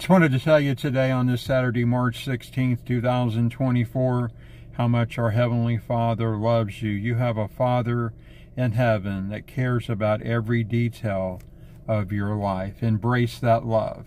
Just wanted to tell you today on this Saturday, March 16th, 2024, how much our Heavenly Father loves you. You have a Father in heaven that cares about every detail of your life. Embrace that love.